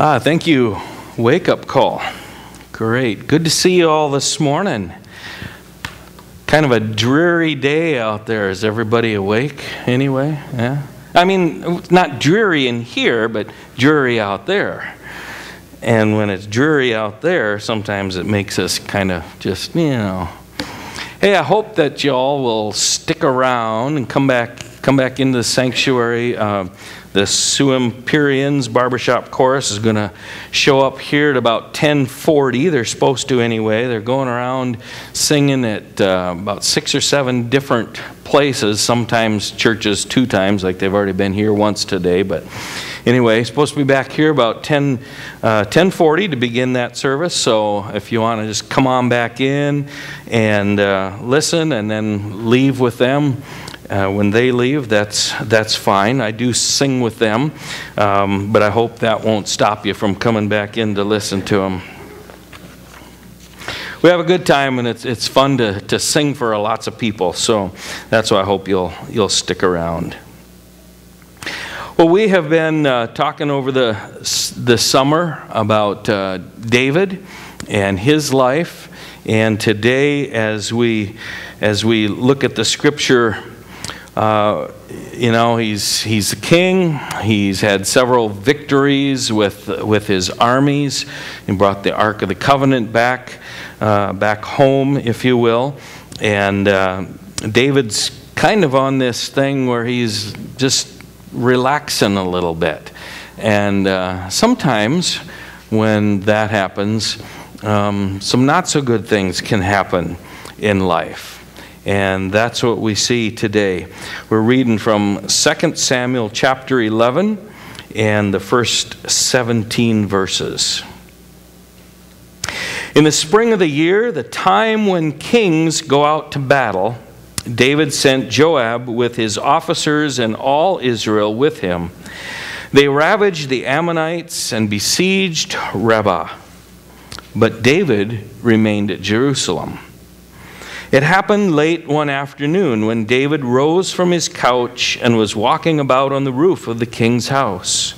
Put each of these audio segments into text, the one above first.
Ah, thank you. Wake up call. Great. Good to see you all this morning. Kind of a dreary day out there. Is everybody awake anyway? Yeah. I mean, not dreary in here, but dreary out there. And when it's dreary out there, sometimes it makes us kind of just, you know. Hey, I hope that y'all will stick around and come back come back into the sanctuary. Uh, the Sioux Emperians Barbershop Chorus is going to show up here at about 1040. They're supposed to anyway. They're going around singing at uh, about six or seven different places, sometimes churches two times, like they've already been here once today. But anyway, supposed to be back here about 10, uh, 1040 to begin that service. So if you want to just come on back in and uh, listen and then leave with them. Uh, when they leave, that's, that's fine. I do sing with them, um, but I hope that won't stop you from coming back in to listen to them. We have a good time, and it's, it's fun to, to sing for lots of people, so that's why I hope you'll, you'll stick around. Well, we have been uh, talking over the, the summer about uh, David and his life, and today, as we, as we look at the scripture, uh, you know, he's, he's a king. He's had several victories with, with his armies. He brought the Ark of the Covenant back, uh, back home, if you will. And uh, David's kind of on this thing where he's just relaxing a little bit. And uh, sometimes when that happens, um, some not so good things can happen in life. And that's what we see today. We're reading from 2 Samuel chapter 11 and the first 17 verses. In the spring of the year, the time when kings go out to battle, David sent Joab with his officers and all Israel with him. They ravaged the Ammonites and besieged Rabbah. But David remained at Jerusalem. It happened late one afternoon when David rose from his couch and was walking about on the roof of the king's house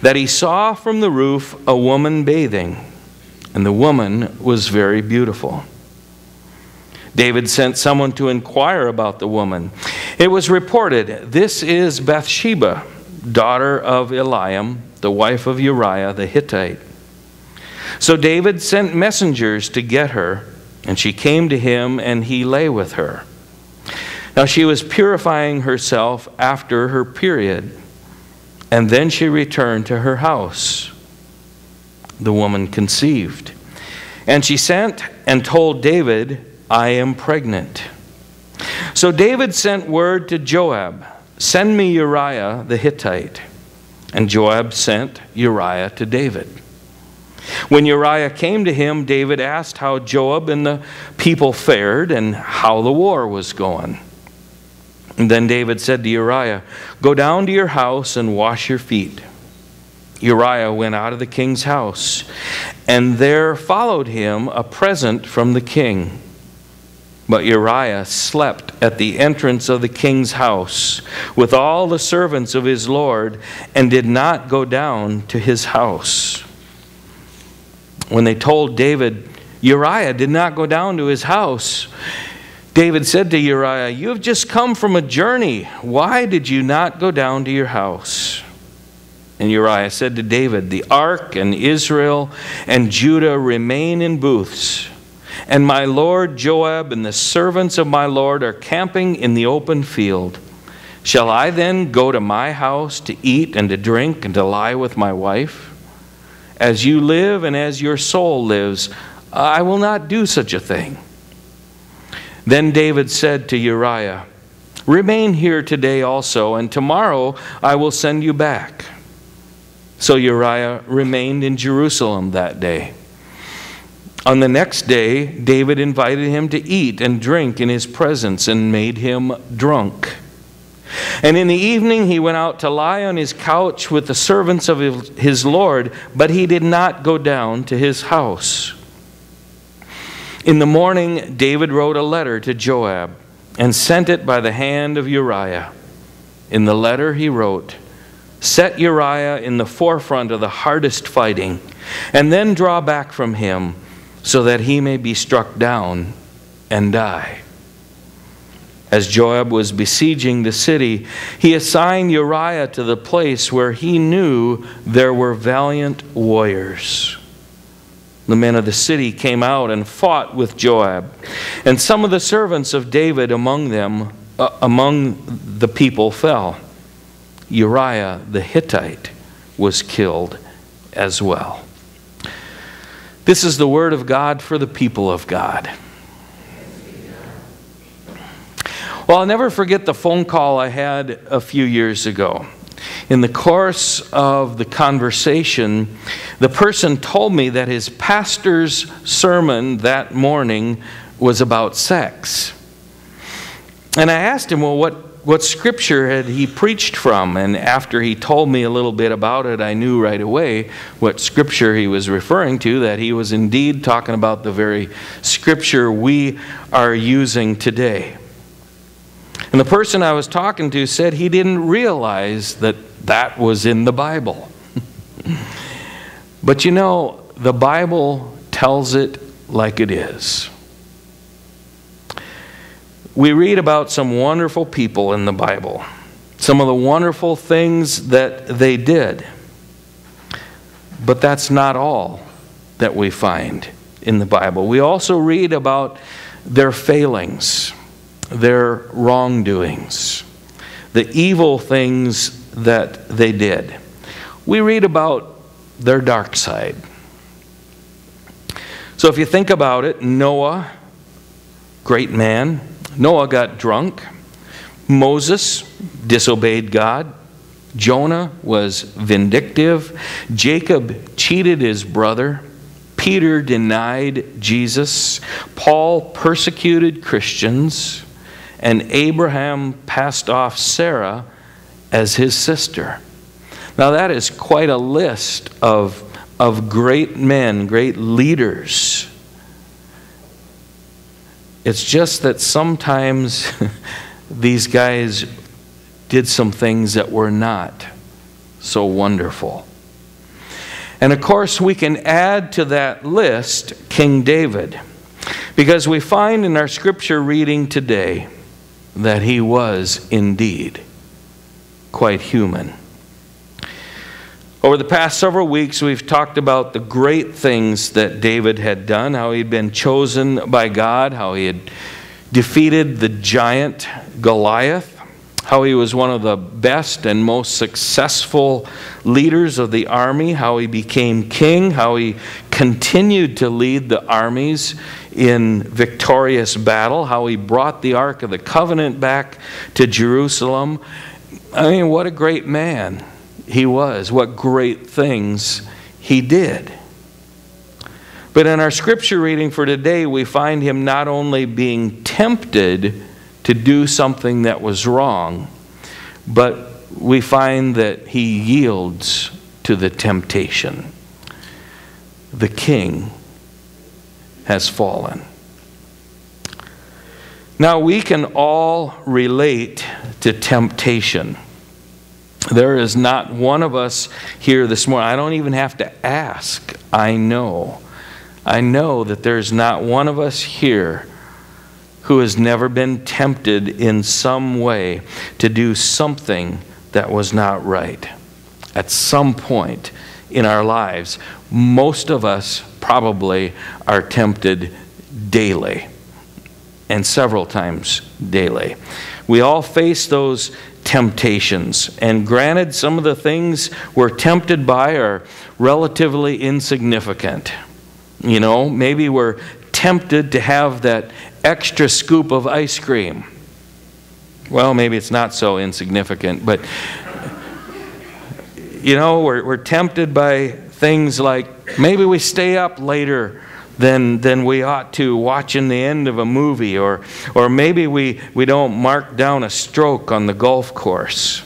that he saw from the roof a woman bathing, and the woman was very beautiful. David sent someone to inquire about the woman. It was reported, This is Bathsheba, daughter of Eliam, the wife of Uriah the Hittite. So David sent messengers to get her. And she came to him, and he lay with her. Now she was purifying herself after her period, and then she returned to her house. The woman conceived. And she sent and told David, I am pregnant. So David sent word to Joab, Send me Uriah the Hittite. And Joab sent Uriah to David. When Uriah came to him, David asked how Joab and the people fared and how the war was going. And then David said to Uriah, Go down to your house and wash your feet. Uriah went out of the king's house, and there followed him a present from the king. But Uriah slept at the entrance of the king's house with all the servants of his Lord, and did not go down to his house when they told David, Uriah did not go down to his house, David said to Uriah, You have just come from a journey. Why did you not go down to your house? And Uriah said to David, The ark and Israel and Judah remain in booths, and my lord Joab and the servants of my lord are camping in the open field. Shall I then go to my house to eat and to drink and to lie with my wife? As you live and as your soul lives, I will not do such a thing. Then David said to Uriah, Remain here today also, and tomorrow I will send you back. So Uriah remained in Jerusalem that day. On the next day, David invited him to eat and drink in his presence and made him drunk. And in the evening he went out to lie on his couch with the servants of his Lord, but he did not go down to his house. In the morning, David wrote a letter to Joab and sent it by the hand of Uriah. In the letter he wrote, set Uriah in the forefront of the hardest fighting, and then draw back from him so that he may be struck down and die. As Joab was besieging the city, he assigned Uriah to the place where he knew there were valiant warriors. The men of the city came out and fought with Joab, and some of the servants of David among them, uh, among the people, fell. Uriah the Hittite was killed as well. This is the word of God for the people of God. Well, I'll never forget the phone call I had a few years ago. In the course of the conversation, the person told me that his pastor's sermon that morning was about sex. And I asked him, Well, what, what scripture had he preached from? And after he told me a little bit about it, I knew right away what scripture he was referring to, that he was indeed talking about the very scripture we are using today. And the person I was talking to said he didn't realize that that was in the Bible. but you know, the Bible tells it like it is. We read about some wonderful people in the Bible, some of the wonderful things that they did. But that's not all that we find in the Bible. We also read about their failings their wrongdoings, the evil things that they did. We read about their dark side. So if you think about it, Noah, great man, Noah got drunk. Moses disobeyed God. Jonah was vindictive. Jacob cheated his brother. Peter denied Jesus. Paul persecuted Christians and Abraham passed off Sarah as his sister. Now, that is quite a list of, of great men, great leaders. It's just that sometimes these guys did some things that were not so wonderful. And of course, we can add to that list King David, because we find in our scripture reading today that he was indeed quite human. Over the past several weeks, we've talked about the great things that David had done, how he'd been chosen by God, how he had defeated the giant Goliath, how he was one of the best and most successful leaders of the army, how he became king, how he continued to lead the armies in victorious battle, how he brought the Ark of the Covenant back to Jerusalem. I mean, what a great man he was, what great things he did. But in our scripture reading for today, we find him not only being tempted to do something that was wrong, but we find that he yields to the temptation. The king has fallen. Now, we can all relate to temptation. There is not one of us here this morning. I don't even have to ask. I know. I know that there's not one of us here who has never been tempted in some way to do something that was not right. At some point in our lives, most of us probably are tempted daily and several times daily. We all face those temptations. And granted, some of the things we're tempted by are relatively insignificant. You know, maybe we're tempted to have that extra scoop of ice cream. Well, maybe it's not so insignificant, but you know, we're, we're tempted by things like maybe we stay up later than, than we ought to watching the end of a movie, or, or maybe we, we don't mark down a stroke on the golf course.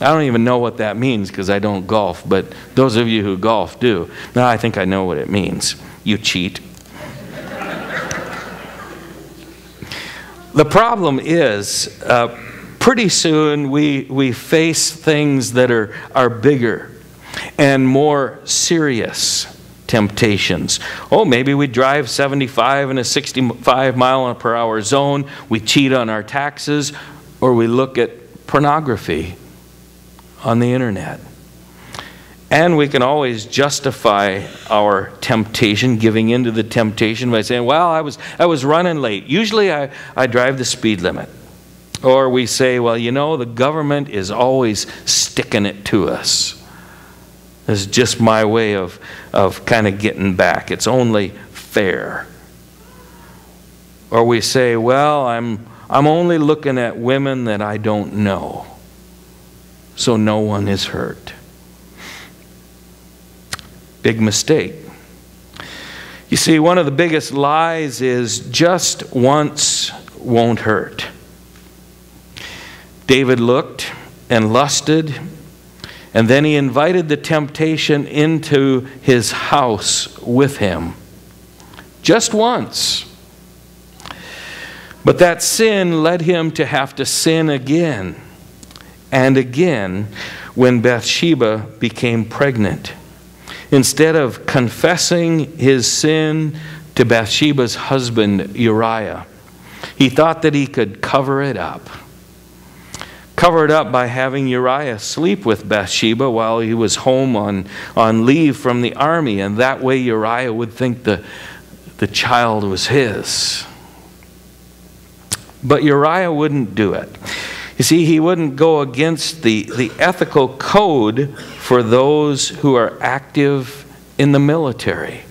I don't even know what that means because I don't golf, but those of you who golf do. Now I think I know what it means. You cheat. the problem is, uh, pretty soon we, we face things that are, are bigger and more serious temptations. Oh, maybe we drive 75 in a 65 mile per hour zone, we cheat on our taxes, or we look at pornography on the internet. And we can always justify our temptation, giving into the temptation by saying, well, I was, I was running late. Usually I, I drive the speed limit. Or we say, well, you know, the government is always sticking it to us. This is just my way of, of kind of getting back. It's only fair. Or we say, well, I'm, I'm only looking at women that I don't know, so no one is hurt. Big mistake. You see, one of the biggest lies is just once won't hurt. David looked and lusted, and then he invited the temptation into his house with him. Just once. But that sin led him to have to sin again and again when Bathsheba became pregnant. Instead of confessing his sin to Bathsheba's husband, Uriah, he thought that he could cover it up covered up by having Uriah sleep with Bathsheba while he was home on, on leave from the army, and that way Uriah would think the, the child was his. But Uriah wouldn't do it. You see, he wouldn't go against the, the ethical code for those who are active in the military.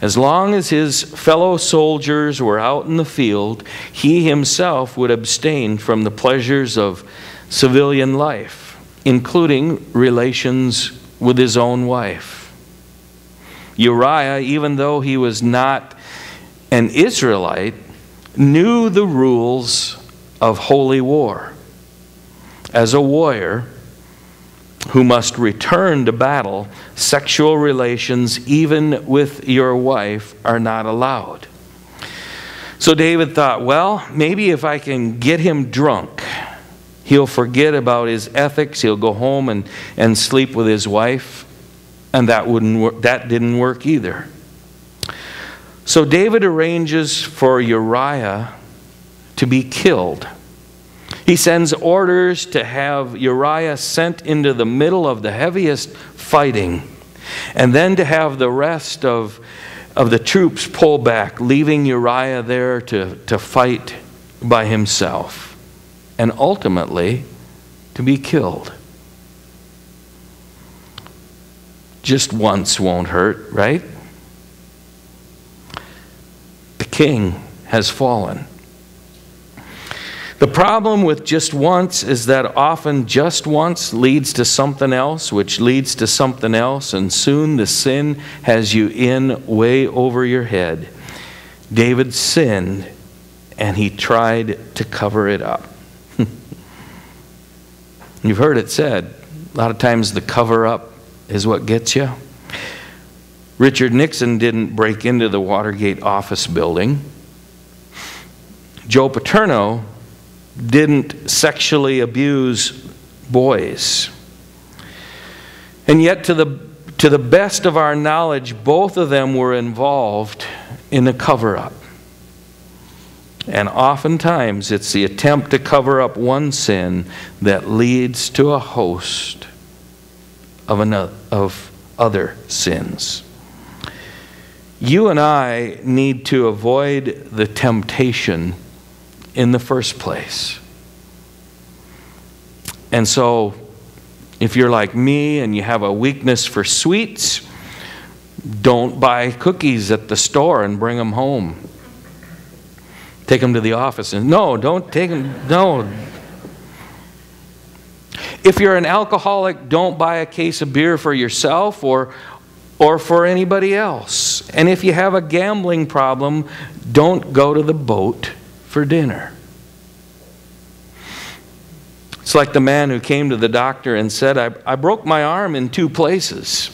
As long as his fellow soldiers were out in the field, he himself would abstain from the pleasures of civilian life, including relations with his own wife. Uriah, even though he was not an Israelite, knew the rules of holy war. As a warrior, who must return to battle, sexual relations, even with your wife, are not allowed. So David thought, well, maybe if I can get him drunk, he'll forget about his ethics, he'll go home and, and sleep with his wife. And that, wouldn't work, that didn't work either. So David arranges for Uriah to be killed. He sends orders to have Uriah sent into the middle of the heaviest fighting, and then to have the rest of, of the troops pull back, leaving Uriah there to, to fight by himself, and ultimately to be killed. Just once won't hurt, right? The king has fallen. The problem with just once is that often just once leads to something else, which leads to something else, and soon the sin has you in way over your head. David sinned and he tried to cover it up. You've heard it said, a lot of times the cover up is what gets you. Richard Nixon didn't break into the Watergate office building. Joe Paterno didn't sexually abuse boys. And yet, to the, to the best of our knowledge, both of them were involved in a cover up. And oftentimes, it's the attempt to cover up one sin that leads to a host of, another, of other sins. You and I need to avoid the temptation in the first place. And so, if you're like me and you have a weakness for sweets, don't buy cookies at the store and bring them home. Take them to the office and no, don't take them. No. If you're an alcoholic, don't buy a case of beer for yourself or or for anybody else. And if you have a gambling problem, don't go to the boat for dinner. It's like the man who came to the doctor and said, I, I broke my arm in two places.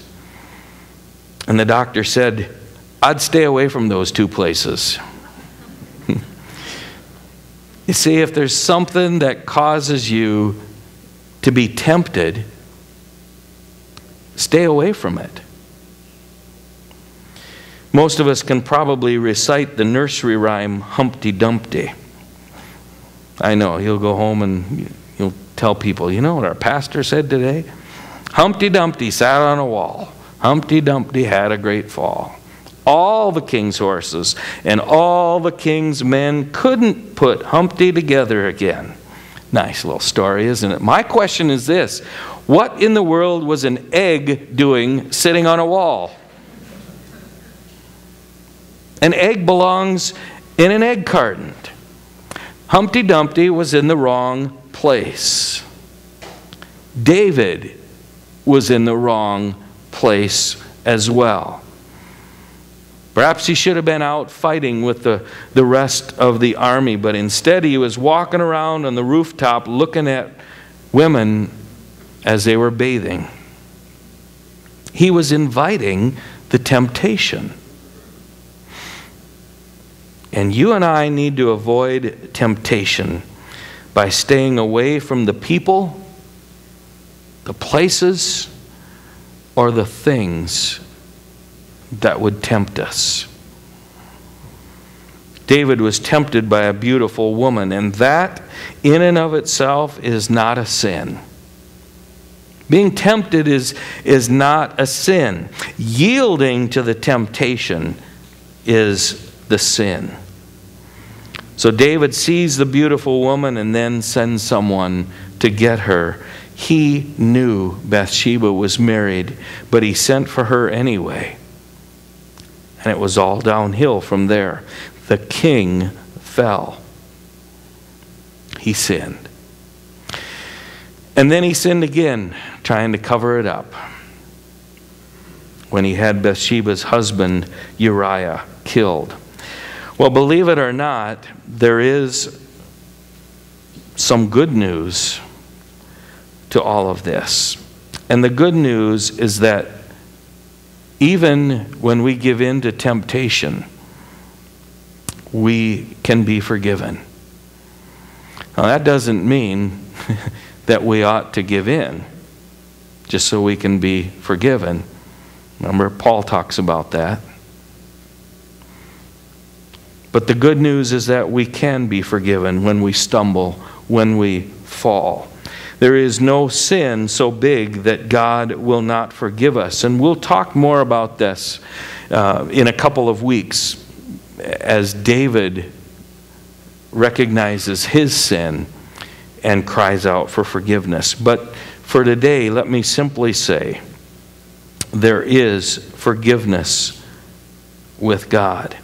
And the doctor said, I'd stay away from those two places. You see, if there's something that causes you to be tempted, stay away from it. Most of us can probably recite the nursery rhyme Humpty Dumpty. I know, he'll go home and he'll tell people, you know what our pastor said today? Humpty Dumpty sat on a wall. Humpty Dumpty had a great fall. All the king's horses and all the king's men couldn't put Humpty together again. Nice little story, isn't it? My question is this What in the world was an egg doing sitting on a wall? An egg belongs in an egg carton. Humpty Dumpty was in the wrong place. David was in the wrong place as well. Perhaps he should have been out fighting with the, the rest of the army, but instead he was walking around on the rooftop looking at women as they were bathing. He was inviting the temptation. And you and I need to avoid temptation by staying away from the people, the places, or the things that would tempt us. David was tempted by a beautiful woman, and that in and of itself is not a sin. Being tempted is, is not a sin. Yielding to the temptation is the sin. So David sees the beautiful woman and then sends someone to get her. He knew Bathsheba was married, but he sent for her anyway. And it was all downhill from there. The king fell. He sinned. And then he sinned again, trying to cover it up. When he had Bathsheba's husband, Uriah, killed. Well, believe it or not, there is some good news to all of this. And the good news is that even when we give in to temptation, we can be forgiven. Now, that doesn't mean that we ought to give in just so we can be forgiven. Remember, Paul talks about that. But the good news is that we can be forgiven when we stumble, when we fall. There is no sin so big that God will not forgive us. And we'll talk more about this uh, in a couple of weeks as David recognizes his sin and cries out for forgiveness. But for today, let me simply say there is forgiveness with God.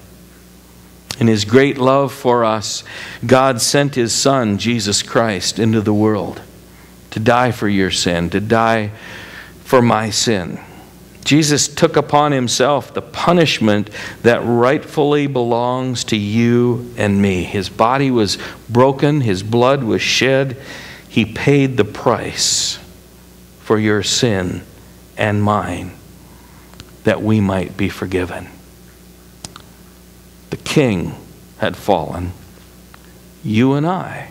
In his great love for us, God sent his Son, Jesus Christ, into the world to die for your sin, to die for my sin. Jesus took upon himself the punishment that rightfully belongs to you and me. His body was broken, his blood was shed. He paid the price for your sin and mine that we might be forgiven. The king had fallen. You and I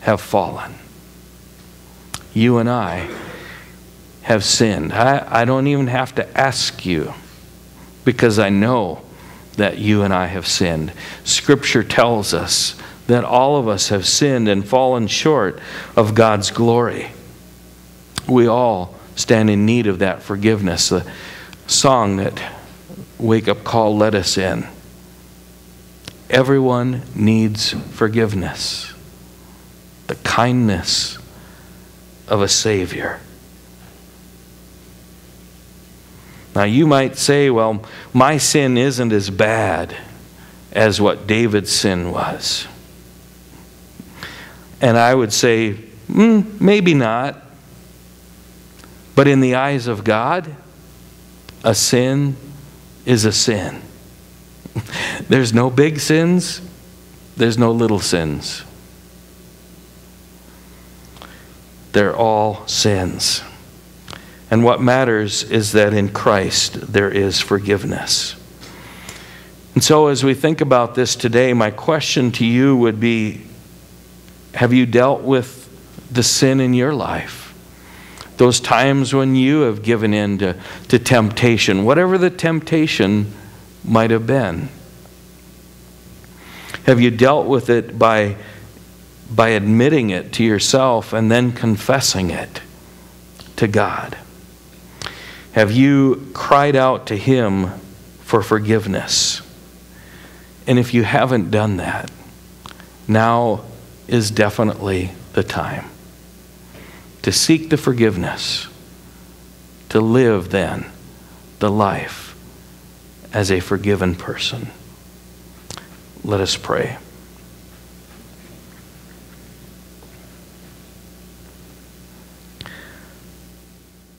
have fallen you and I have sinned. I, I don't even have to ask you because I know that you and I have sinned. Scripture tells us that all of us have sinned and fallen short of God's glory. We all stand in need of that forgiveness. The song that Wake Up Call led us in. Everyone needs forgiveness, the kindness of a Savior. Now, you might say, well, my sin isn't as bad as what David's sin was. And I would say, mm, maybe not. But in the eyes of God, a sin is a sin. There's no big sins, there's no little sins. They're all sins. And what matters is that in Christ there is forgiveness. And so, as we think about this today, my question to you would be Have you dealt with the sin in your life? Those times when you have given in to, to temptation, whatever the temptation might have been. Have you dealt with it by, by admitting it to yourself and then confessing it to God? Have you cried out to Him for forgiveness? And if you haven't done that, now is definitely the time to seek the forgiveness, to live then the life as a forgiven person. Let us pray.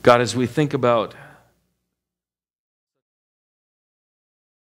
God, as we think about